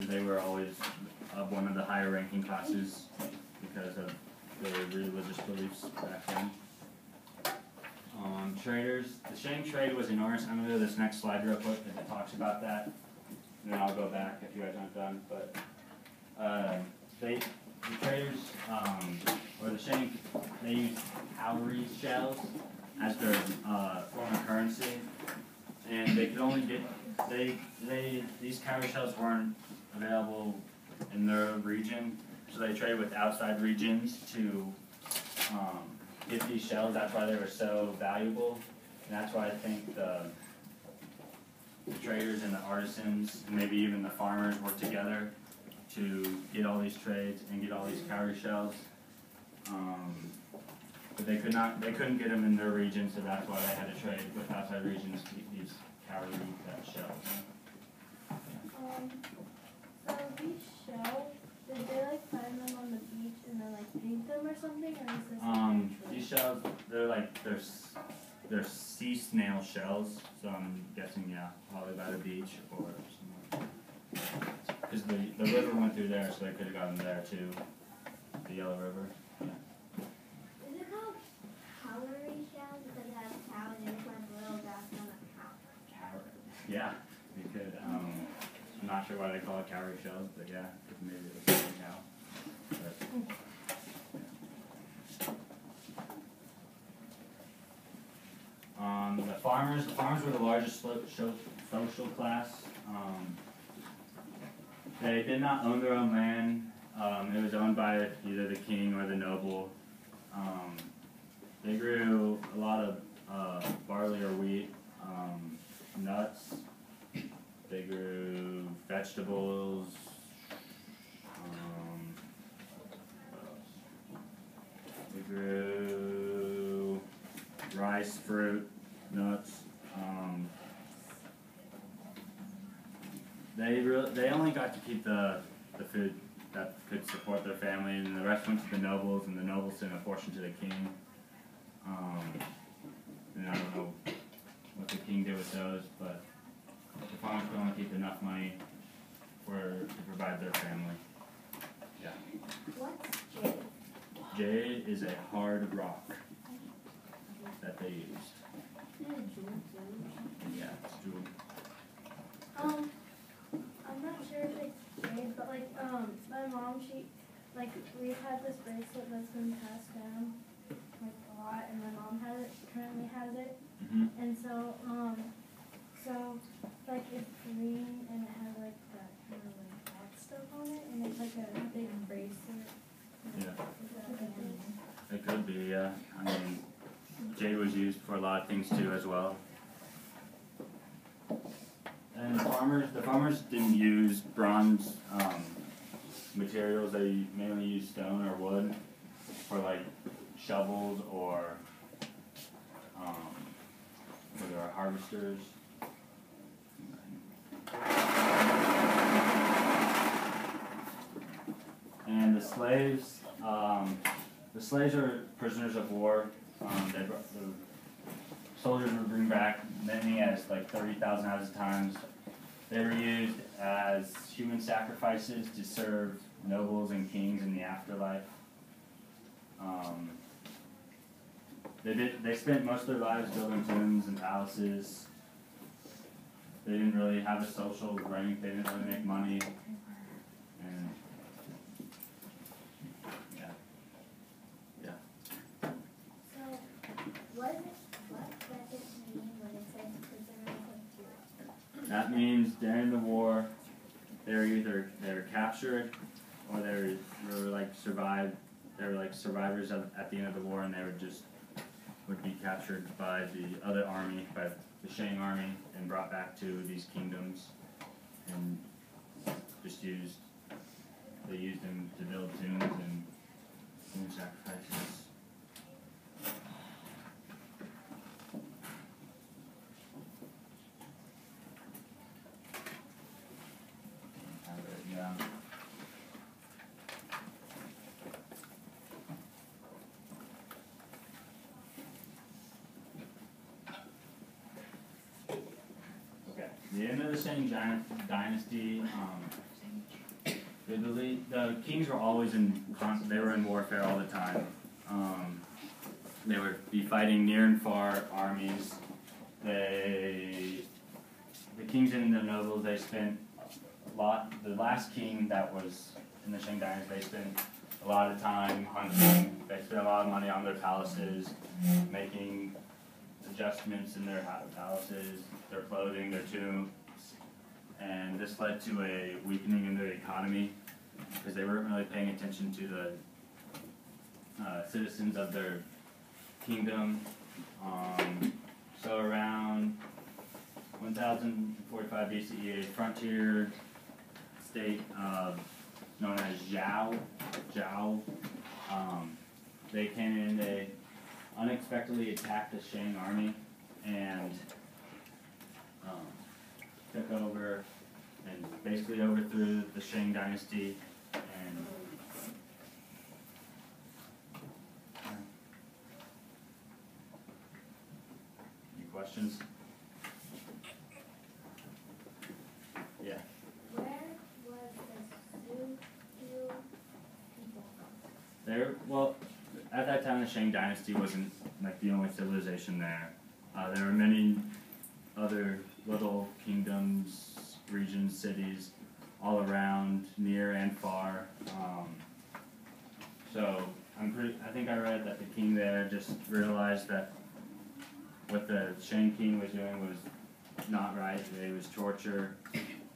They were always uh, one of the higher ranking classes because of their religious beliefs back then. Um, traders, the Shang trade was enormous. I'm gonna do this next slide real quick that talks about that. And then I'll go back if you guys aren't done. But uh, they, the traders, um, or the Shang, they used cowrie shells as their uh, form of currency, and they could only get they they these cowrie shells weren't available in their region, so they traded with outside regions to um, get these shells. That's why they were so valuable, and that's why I think the the traders and the artisans, and maybe even the farmers, worked together to get all these trades and get all these cowrie shells. Um, but they could not, they couldn't get them in their region, so that's why they had to trade with outside regions to get these cowrie shells. Um, so these shells, did they like find them on the beach and then like paint them or something, or is this? Um, natural? these shells, they're like, they're, s- they're sea snail shells, so I'm guessing, yeah, probably by the beach or somewhere. Cause the, the river went through there, so they could've gotten there too, the Yellow River, yeah. Is it called cowrie shell because it has cow and it's like a little grass on a cow? Cowrie, yeah, we could, um, I'm not sure why they call it cowrie shells, but yeah, maybe it was a cow. But, Um, the farmers, the farmers were the largest social class. Um, they did not own their own land. Um, it was owned by either the king or the noble. Um, they grew a lot of uh, barley or wheat, um, nuts. They grew vegetables. Um. They grew rice, fruit, nuts. Um, they re- they only got to keep the the food that could support their family, and the rest went to the nobles, and the nobles sent a portion to the king. Um, and I don't know what the king did with those, but the farmers could only keep enough money for to provide their family. Yeah, What's jade? jade is a hard rock that they used. Yeah, it's jewel. Um, I'm not sure if it's jade, but like, um, my mom, she, like, we had this bracelet that's been passed down, like, a lot, and my mom has it, currently has it, Mm-hmm. and so, um, so, like, it's green, and it has, like, that kind of, like, black stuff on it, and it's like a big bracelet. Yeah. Is that what it is? It could be, yeah. I mean, jade was used for a lot of things too as well. And farmers, the farmers didn't use bronze um, materials. They mainly used stone or wood for like shovels or um, for their harvesters. And the slaves, um, the slaves are prisoners of war. Um, they, brought- the soldiers would bring back many as like thirty thousand at a time. They were used as human sacrifices to serve nobles and kings in the afterlife. Um, they did. They spent most of their lives building tombs and palaces. They didn't really have a social rank. They didn't really make money. And yeah, yeah. So, what, what does it mean when it says prisoner of war? That means during the war, they were either they were captured or they were, they were like survived. They were like survivors of, at the end of the war, and they would just would be captured by the other army, by the Shang army, and brought back to these kingdoms, and just used. They used them to build tombs and human sacrifices. Have it written down. Okay, the end of the Shang dynasty, um, believe the kings were always in. They were in warfare all the time. Um, they would be fighting near and far armies. They, the kings and the nobles, they spent a lot. The last king that was in the Shang Dynasty, they spent a lot of time hunting. They spent a lot of money on their palaces, making adjustments in their houses, their clothing, their tombs, and this led to a weakening in their economy because they weren't really paying attention to the uh, citizens of their kingdom. Um, so around 1045 BCE, a frontier state uh, known as Zhao, Zhao, um, they came in, they unexpectedly attacked the Shang army and um, took over and basically overthrew the Shang dynasty and any questions? Yeah. Where was the Zhou people from? There, well, at that time, the Shang Dynasty wasn't like the only civilization there. Uh, there were many other little kingdoms, regions, cities, all around, near and far. Um, so I'm pretty. I think I read that the king there just realized that what the Shang king was doing was not right. It was torture,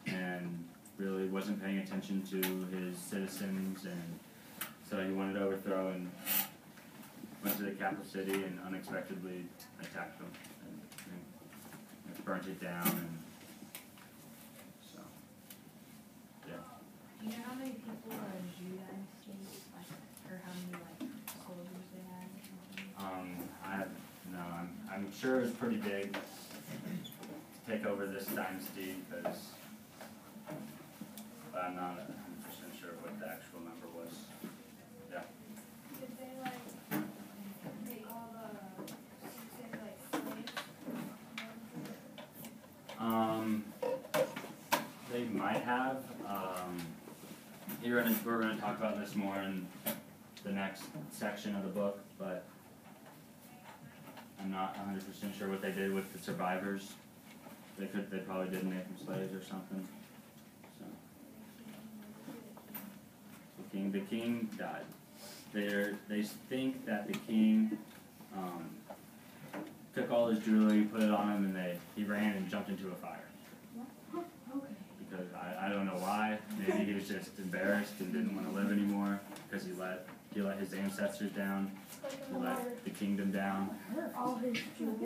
and really wasn't paying attention to his citizens and so he wanted to overthrow and went to the capital city and unexpectedly attacked them and, and burnt it down and so yeah. Do you know how many people are in Zhou Dynasty, like, or how many like soldiers they had um I have no I'm I'm sure it's pretty big to take over this dynasty because but I'm not a hundred percent sure what the actual number was. Yeah. Did they like take all the say like slaves? Um, they might have. Um, you're gonna, we're going to talk about this more in the next section of the book, but I'm not 100% sure what they did with the survivors. They could, they probably didn't make them slaves or something. So, the king, the king died. They they think that the king um, took all his jewelry, put it on him, and they he ran and jumped into a fire. Okay. Because I, I don't know why. Maybe he was just embarrassed and didn't want to live anymore because he let he let his ancestors down. He in the water. let the kingdom down. All his jewelry.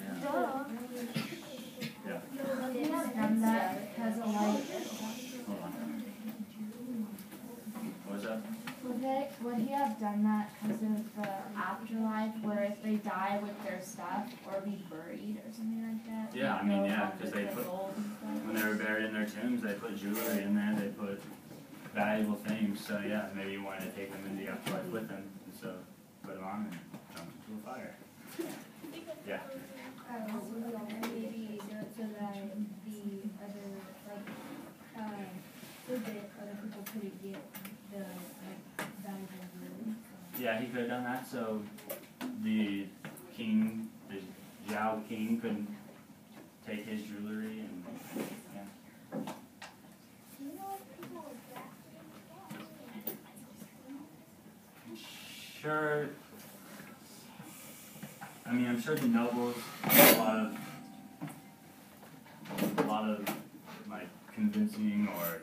Yeah. Yeah. No, They that's have done that because of like, Hold on. What was that? Would they, would he have done that because of the afterlife where if they die with their stuff or be buried or something like that? Yeah, I mean, yeah, because they put- gold and stuff? When they were buried in their tombs, they put jewelry in there. They put valuable things. So yeah, maybe he wanted to take them into the afterlife with them, and so put them on and jumped into a fire. Yeah. Maybe so so that the other, like, um, so that other people couldn't get the, like, valuable jewelry. Yeah, he could have done that. So the king, the Zhao king, couldn't take his jewelry and yeah. Sure. I mean, I'm sure the nobles a lot of, a lot of like convincing or